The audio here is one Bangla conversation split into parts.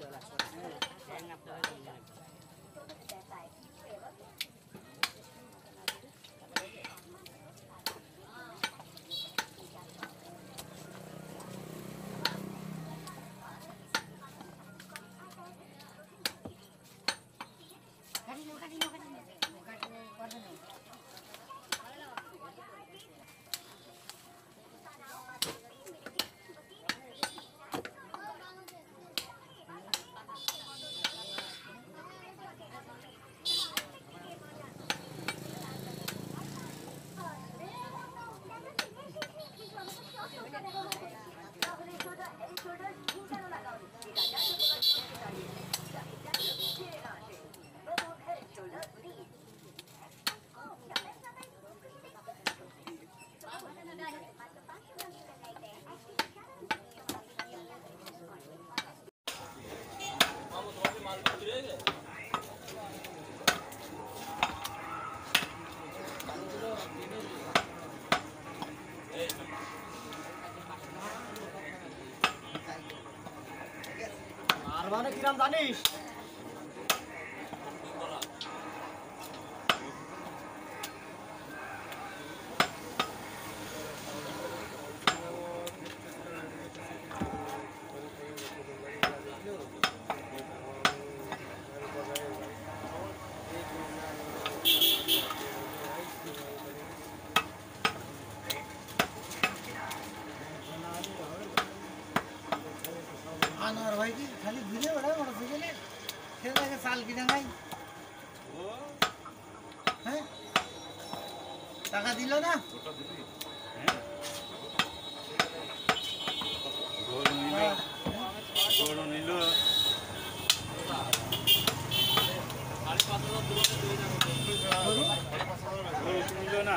rồi là আর মানে কিরাম জানিস আনোয়ার ভাই কি? খালি ঘুরে বেড়ায় মোটরসাইকেলে সে তাকে চাল কিনে নাই। হ্যাঁ? টাকা দিল না? গরু নিল। হ্যাঁ। গরু নিল না।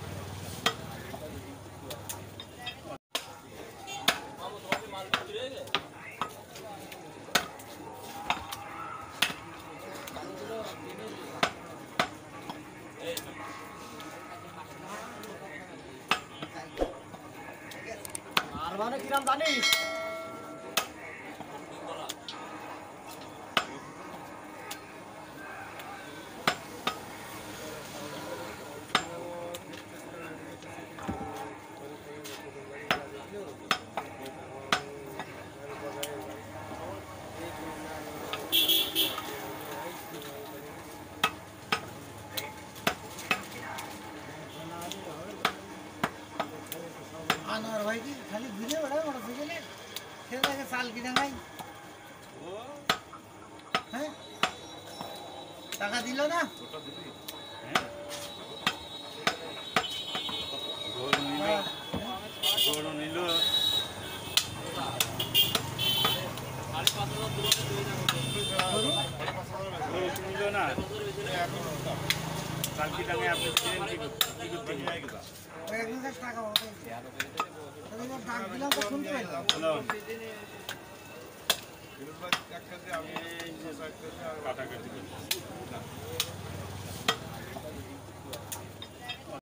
আর মানে কিরাম জানিস কিনে নাই? হ্যাঁ? টাকা দিল না? হ্যাঁ? না? কালকে দামে আপনি ছিলেন কি করতে- কাটাকাটি।